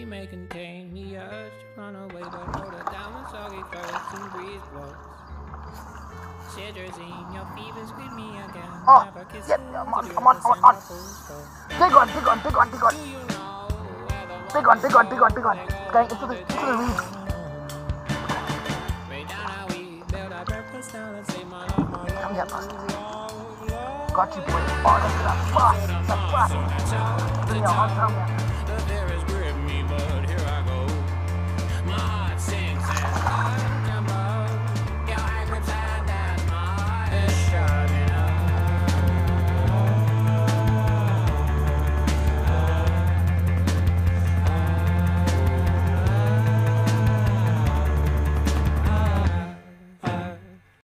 You may contain the urge to run away, but hold it down with soggy clothes and breeze blows. Shivers in your fevers with me again. Oh, Never kiss yep, come on, come on, come on, Big one, big one, big one, big one. Big one, big one, big one, big one. Take. Going into the into the reeds. Come here, Got you, boy. Oh, that's the fast, the fuck. Bring your arms down me.